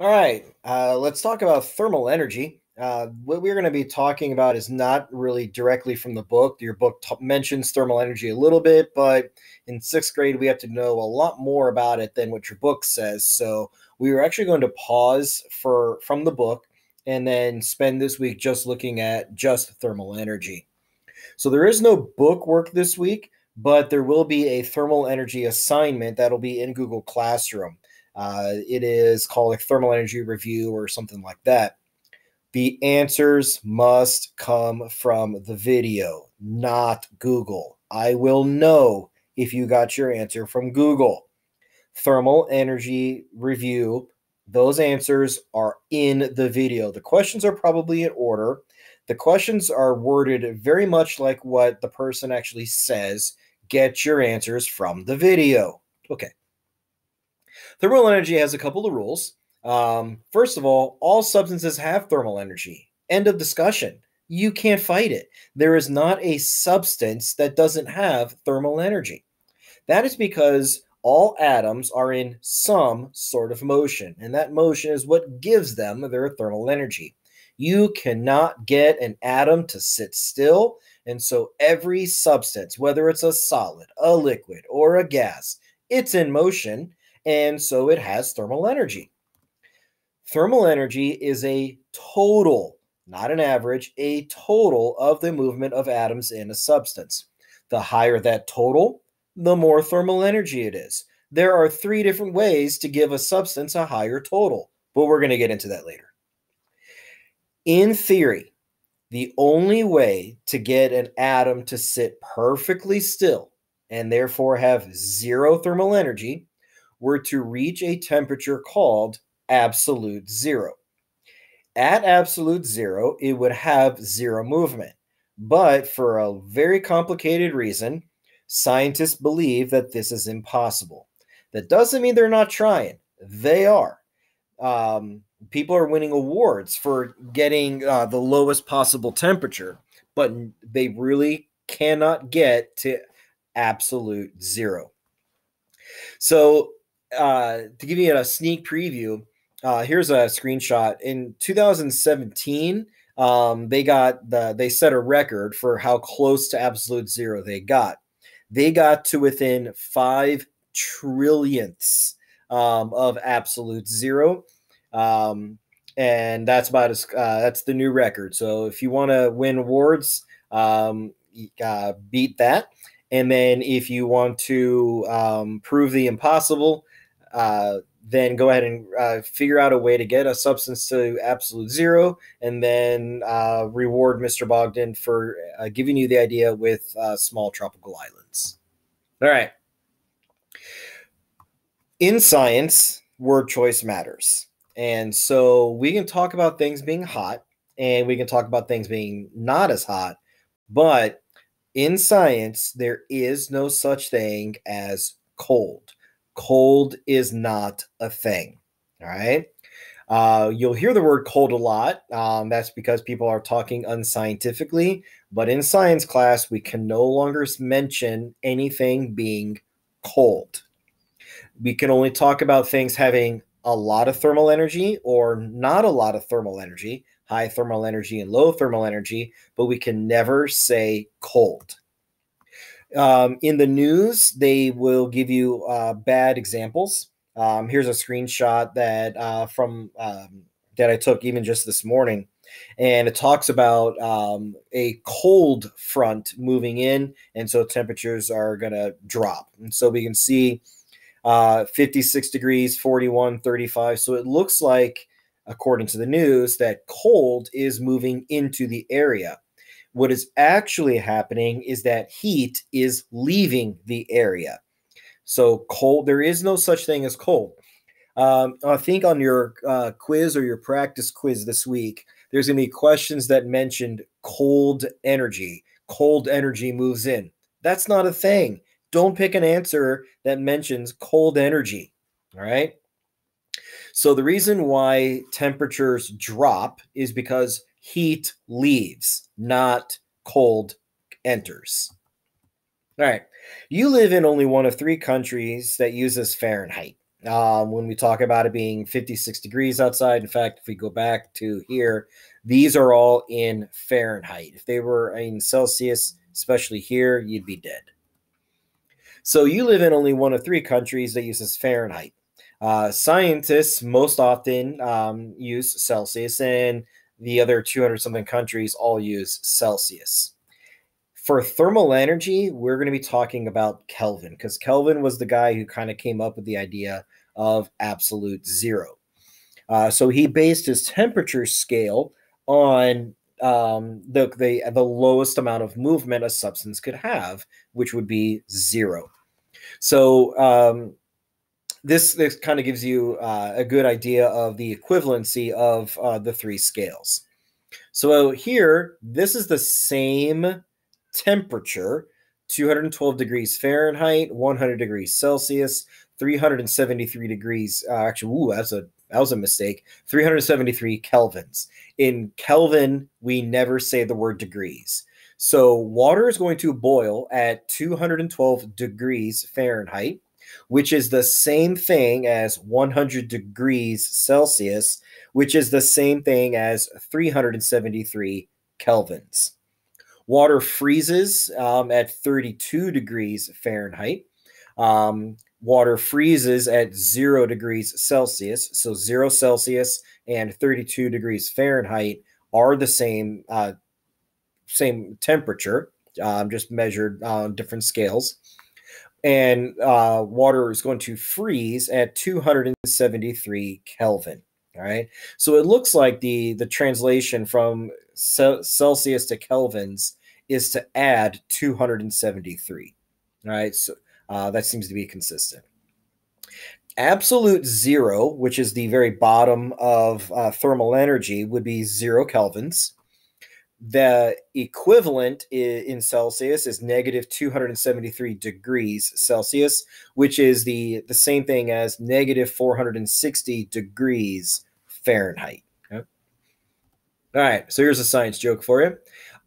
All right, uh, let's talk about thermal energy. Uh, what we're going to be talking about is not really directly from the book. Your book mentions thermal energy a little bit, but in sixth grade, we have to know a lot more about it than what your book says. So we are actually going to pause for from the book and then spend this week just looking at just thermal energy. So there is no book work this week, but there will be a thermal energy assignment that'll be in Google Classroom. Uh, it is called a thermal energy review or something like that. The answers must come from the video, not Google. I will know if you got your answer from Google. Thermal energy review, those answers are in the video. The questions are probably in order. The questions are worded very much like what the person actually says. Get your answers from the video. Okay. Thermal energy has a couple of rules. Um, first of all, all substances have thermal energy. End of discussion. You can't fight it. There is not a substance that doesn't have thermal energy. That is because all atoms are in some sort of motion, and that motion is what gives them their thermal energy. You cannot get an atom to sit still, and so every substance, whether it's a solid, a liquid, or a gas, it's in motion, and so it has thermal energy. Thermal energy is a total, not an average, a total of the movement of atoms in a substance. The higher that total, the more thermal energy it is. There are three different ways to give a substance a higher total, but we're going to get into that later. In theory, the only way to get an atom to sit perfectly still and therefore have zero thermal energy were to reach a temperature called absolute zero. At absolute zero, it would have zero movement. But for a very complicated reason, scientists believe that this is impossible. That doesn't mean they're not trying, they are. Um, people are winning awards for getting uh, the lowest possible temperature, but they really cannot get to absolute zero. So uh, to give you a sneak preview, uh, here's a screenshot. In 2017, um, they got the they set a record for how close to absolute zero they got. They got to within five trillionths um, of absolute zero, um, and that's about as uh, that's the new record. So if you want to win awards, um, uh, beat that. And then if you want to um, prove the impossible, uh, then go ahead and uh, figure out a way to get a substance to absolute zero, and then uh, reward Mr. Bogdan for uh, giving you the idea with uh, small tropical islands. All right. In science, word choice matters. And so we can talk about things being hot and we can talk about things being not as hot, but in science, there is no such thing as cold cold is not a thing. All right. Uh, you'll hear the word cold a lot. Um, that's because people are talking unscientifically. But in science class, we can no longer mention anything being cold. We can only talk about things having a lot of thermal energy or not a lot of thermal energy, high thermal energy and low thermal energy, but we can never say cold. Um, in the news, they will give you uh, bad examples. Um, here's a screenshot that uh, from um, that I took even just this morning, and it talks about um, a cold front moving in, and so temperatures are going to drop. And so we can see uh, 56 degrees, 41, 35. So it looks like, according to the news, that cold is moving into the area. What is actually happening is that heat is leaving the area. So cold, there is no such thing as cold. Um, I think on your uh, quiz or your practice quiz this week, there's going to be questions that mentioned cold energy. Cold energy moves in. That's not a thing. Don't pick an answer that mentions cold energy. All right. So the reason why temperatures drop is because heat leaves, not cold enters. All right. You live in only one of three countries that uses Fahrenheit. um, when we talk about it being 56 degrees outside. In fact, if we go back to here, these are all in Fahrenheit. If they were in Celsius, especially here, you'd be dead. So you live in only one of three countries that uses Fahrenheit. Uh, scientists most often um, use Celsius, and the other 200 something countries all use Celsius. For thermal energy, we're going to be talking about Kelvin because Kelvin was the guy who kind of came up with the idea of absolute zero. Uh, so he based his temperature scale on um, the, the the lowest amount of movement a substance could have, which would be zero. So um, this this kind of gives you uh, a good idea of the equivalency of uh, the three scales. So here, this is the same temperature 212 degrees Fahrenheit, 100 degrees Celsius, 373 degrees. Uh, actually, ooh, that's a that was a mistake. 373 kelvins. In Kelvin, we never say the word degrees. So water is going to boil at 212 degrees Fahrenheit, which is the same thing as 100 degrees Celsius, which is the same thing as 373 kelvins. Water freezes um, at 32 degrees Fahrenheit. Um, water freezes at zero degrees Celsius. So zero Celsius and 32 degrees Fahrenheit are the same uh, same temperature, um, just measured on different scales. And uh, water is going to freeze at 273 Kelvin. All right. So it looks like the the translation from Celsius to Kelvins is to add 273. All right, so uh, that seems to be consistent. Absolute zero, which is the very bottom of uh, thermal energy, would be zero kelvins. The equivalent in Celsius is negative 273 degrees Celsius, which is the, the same thing as negative 460 degrees Fahrenheit. Okay? All right, so here's a science joke for you.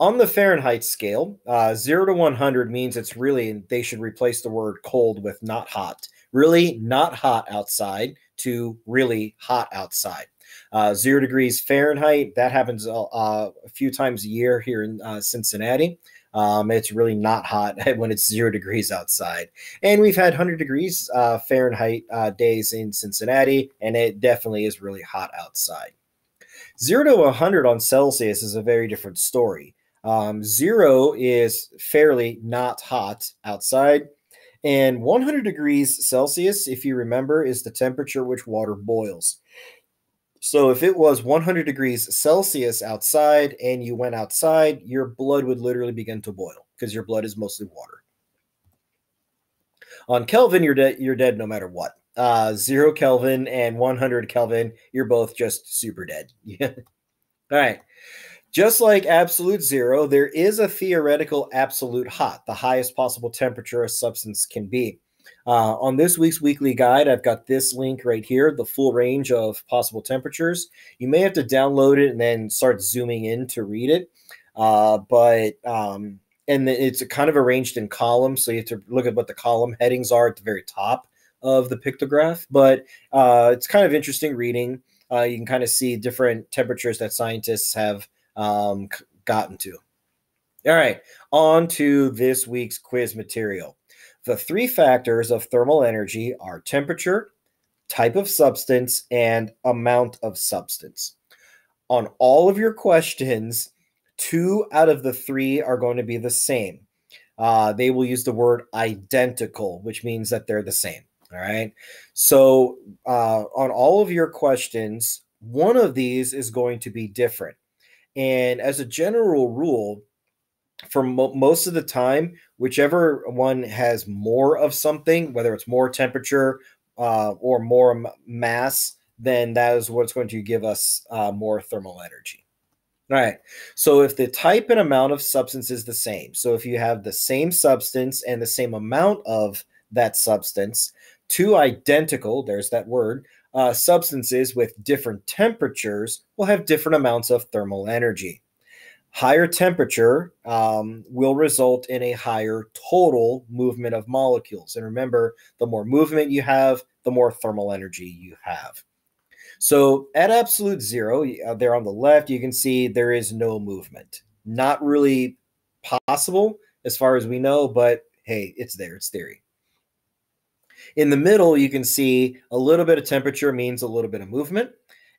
On the Fahrenheit scale, uh, 0 to 100 means it's really, they should replace the word cold with not hot. Really not hot outside to really hot outside. Uh, zero degrees Fahrenheit, that happens uh, a few times a year here in uh, Cincinnati. Um, it's really not hot when it's zero degrees outside. And we've had 100 degrees uh, Fahrenheit uh, days in Cincinnati, and it definitely is really hot outside. Zero to 100 on Celsius is a very different story. Um, zero is fairly not hot outside. And 100 degrees Celsius, if you remember, is the temperature which water boils. So if it was 100 degrees Celsius outside and you went outside, your blood would literally begin to boil because your blood is mostly water. On Kelvin, you're dead. You're dead no matter what. Uh, zero Kelvin and 100 Kelvin, you're both just super dead. All right. Just like absolute zero, there is a theoretical absolute hot, the highest possible temperature a substance can be. Uh, on this week's weekly guide, I've got this link right here, the full range of possible temperatures. You may have to download it and then start zooming in to read it. Uh, but um, and it's kind of arranged in columns, so you have to look at what the column headings are at the very top of the pictograph. But uh, it's kind of interesting reading. Uh, you can kind of see different temperatures that scientists have um, gotten to. All right, on to this week's quiz material. The three factors of thermal energy are temperature, type of substance, and amount of substance. On all of your questions, two out of the three are going to be the same. Uh, they will use the word identical, which means that they're the same. All right. So, uh, on all of your questions, one of these is going to be different. And as a general rule, for mo- most of the time, whichever one has more of something, whether it's more temperature uh, or more m- mass, then that is what's going to give us uh, more thermal energy. All right. So if the type and amount of substance is the same, so if you have the same substance and the same amount of that substance, two identical, there's that word, uh, substances with different temperatures will have different amounts of thermal energy. higher temperature um, will result in a higher total movement of molecules. And remember, the more movement you have, the more thermal energy you have. So at absolute zero, uh, there on the left, you can see there is no movement. Not really possible as far as we know, but hey, it's there, it's theory. In the middle, you can see a little bit of temperature means a little bit of movement.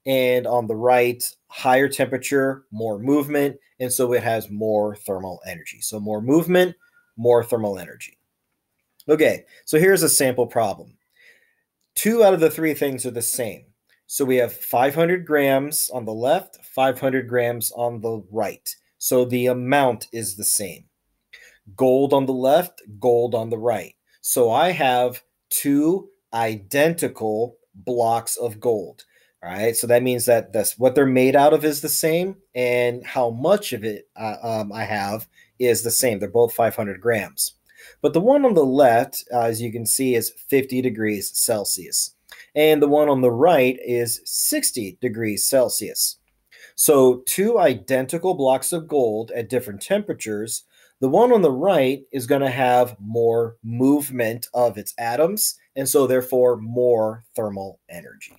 And on the right, higher temperature, more movement. And so it has more thermal energy. So more movement, more thermal energy. Okay, so here's a sample problem. Two out of the three things are the same. So we have 500 grams on the left, 500 grams on the right. So the amount is the same. Gold on the left, gold on the right. So I have two identical blocks of gold. All right. So that means that that's what they're made out of is the same, and how much of it uh, um, I have is the same. They're both 500 grams. But the one on the left, uh, as you can see, is 50 degrees Celsius. And the one on the right is 60 degrees Celsius. So, two identical blocks of gold at different temperatures. The one on the right is going to have more movement of its atoms, and so therefore more thermal energy.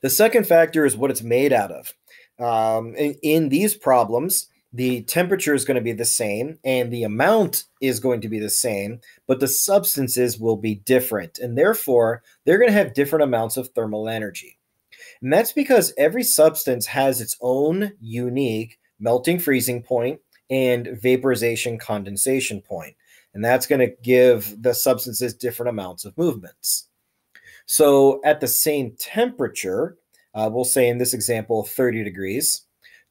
The second factor is what it's made out of. Um, in, in these problems, the temperature is going to be the same and the amount is going to be the same, but the substances will be different. And therefore, they're going to have different amounts of thermal energy. And that's because every substance has its own unique melting freezing point and vaporization condensation point. And that's going to give the substances different amounts of movements. So at the same temperature, uh, we'll say in this example 30 degrees,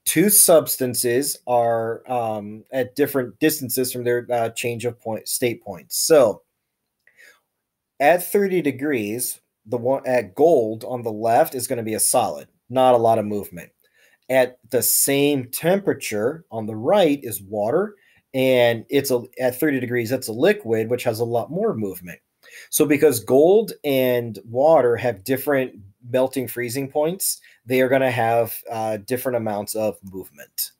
two substances are um, at different distances from their uh, change of point state points. So at 30 degrees, the one at gold on the left is going to be a solid, not a lot of movement. At the same temperature on the right is water, and it's a at 30 degrees, that's a liquid, which has a lot more movement. So because gold and water have different melting freezing points, they are going to have uh, different amounts of movement.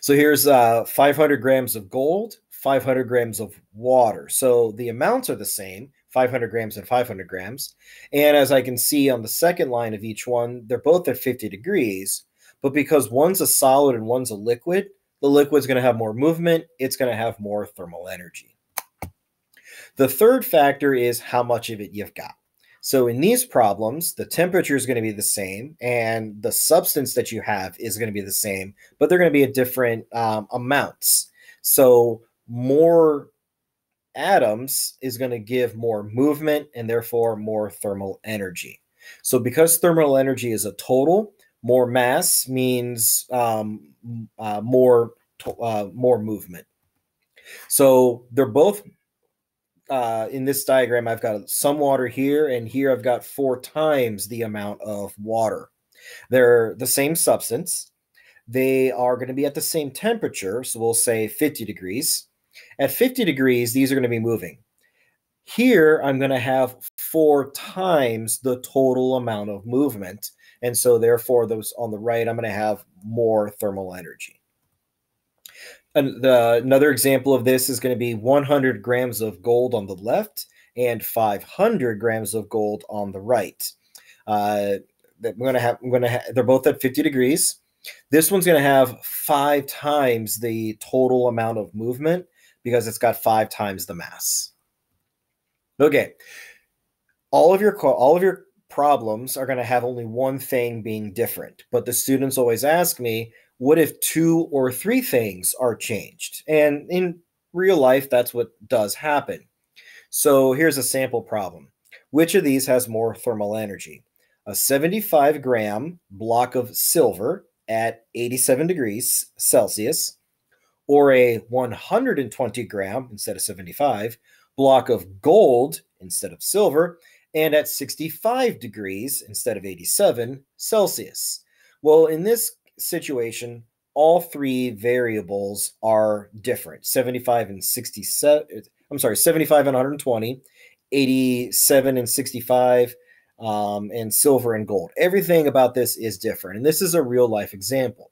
So here's uh, 500 grams of gold, 500 grams of water. So the amounts are the same, 500 grams and 500 grams. And as I can see on the second line of each one, they're both at 50 degrees. But because one's a solid and one's a liquid, the liquid's going to have more movement. It's going to have more thermal energy. The third factor is how much of it you've got. So in these problems, the temperature is going to be the same and the substance that you have is going to be the same, but they're going to be at different um, amounts. So more atoms is going to give more movement and therefore more thermal energy. So because thermal energy is a total, more mass means um, uh, more uh, more movement. So they're both uh, in this diagram, I've got some water here, and here I've got four times the amount of water. They're the same substance. They are going to be at the same temperature, so we'll say 50 degrees. At 50 degrees, these are going to be moving. Here, I'm going to have four times the total amount of movement. And so, therefore, those on the right, I'm going to have more thermal energy And the, another example of this is going to be 100 grams of gold on the left and 500 grams of gold on the right. Uh, that we're going to have, I'm going to have, they're both at 50 degrees. This one's going to have five times the total amount of movement because it's got five times the mass. Okay, all of your all of your problems are going to have only one thing being different, but the students always ask me, what if two or three things are changed? And in real life, that's what does happen. So here's a sample problem. Which of these has more thermal energy? A 75 gram block of silver at 87 degrees Celsius, or a 120 gram instead of 75 block of gold instead of silver, and at 65 degrees instead of 87 Celsius. Well, in this situation, all three variables are different 75 and 67. I'm sorry, 75 and 120, 87 and 65. um, and silver and gold. Everything about this is different. And this is a real life example.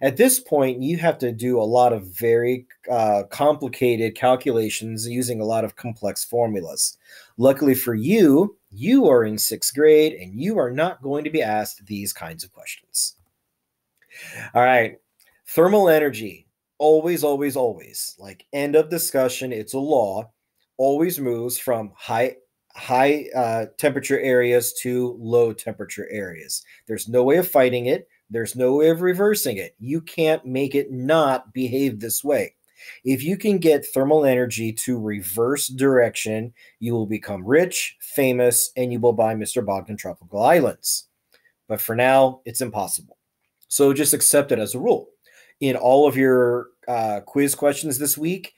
At this point, you have to do a lot of very uh, complicated calculations using a lot of complex formulas. Luckily for you, you are in sixth grade and you are not going to be asked these kinds of questions. All right, thermal energy. Always, always, always, like end of discussion, it's a law, always moves from high high uh, temperature areas to low temperature areas. There's no way of fighting it. There's no way of reversing it. You can't make it not behave this way. If you can get thermal energy to reverse direction, you will become rich, famous, and you will buy Mr. Bogdan Tropical Islands. But for now, it's impossible. So just accept it as a rule. In all of your uh, quiz questions this week,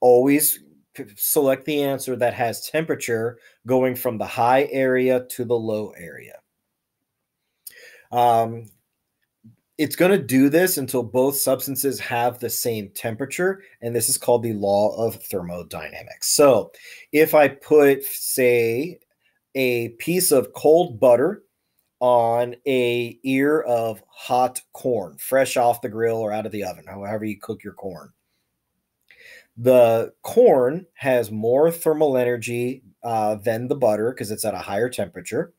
always select the answer that has temperature going from the high area to the low area. Um, it's going to do this until both substances have the same temperature and this is called the law of thermodynamics. So if i put say a piece of cold butter on a ear of hot corn fresh off the grill or out of the oven however you cook your corn the corn has more thermal energy uh, than the butter because it's at a higher temperature.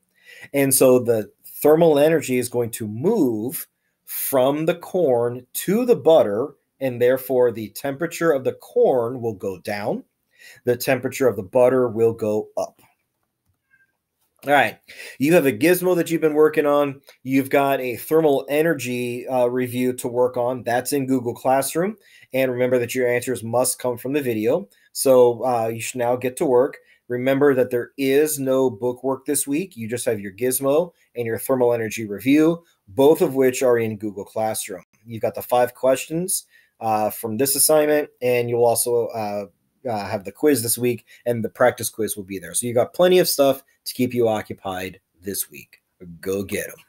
And so the thermal energy is going to move from the corn to the butter, and therefore the temperature of the corn will go down. The temperature of the butter will go up. All right, you have a gizmo that you've been working on. You've got a thermal energy uh, review to work on. That's in Google Classroom. And remember that your answers must come from the video. So uh, you should now get to work. Remember that there is no book work this week. You just have your gizmo and your thermal energy review both of which are in Google Classroom. You've got the five questions uh, from this assignment, and you'll also uh, uh, have the quiz this week, and the practice quiz will be there. So you've got plenty of stuff to keep you occupied this week. Go get them.